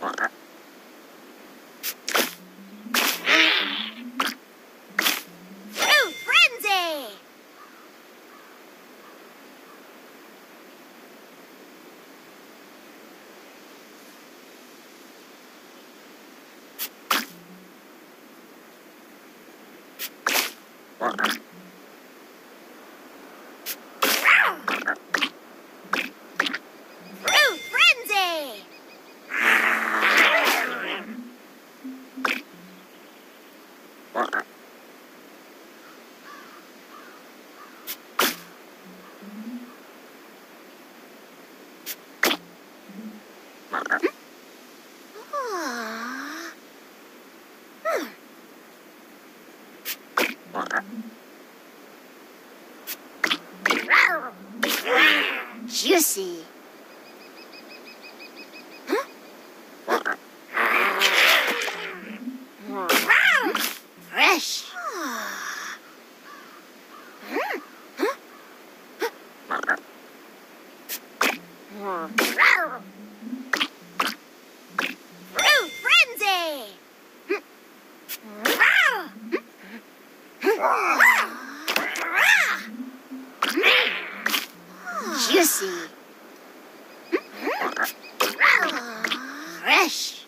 Bye. Juicy. Fruit frenzy. Juicy. Fresh.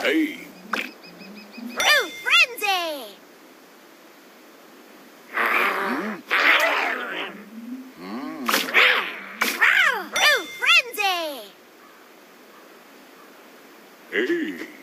Hey. Fruit frenzy. Frenzy. Hey.